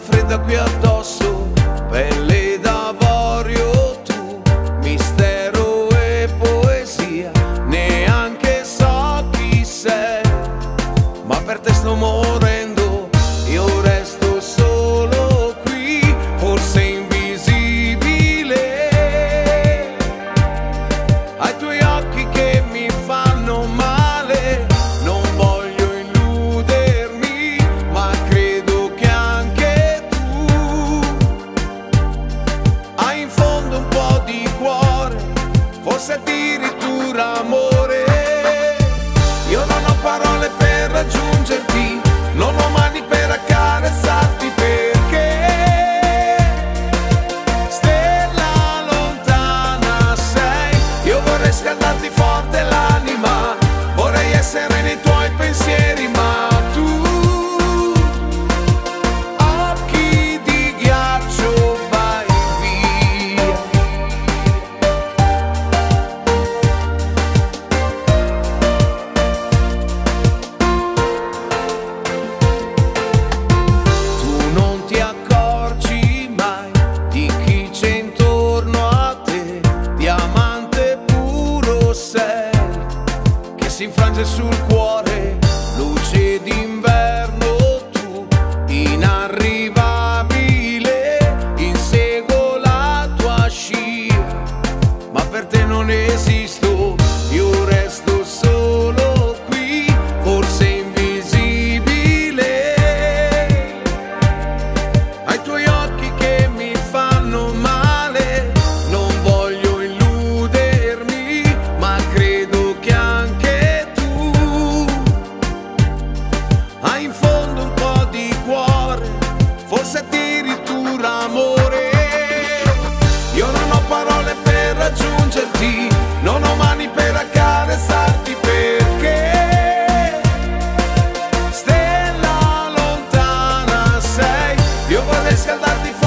fredda qui addosso. hundred feet. si infrange sul cuore, luce d'inverno. forse addirittura amore. Io non ho parole per raggiungerti, non ho mani per accarezzarti perché stella lontana sei, io vorrei scaldarti fuori.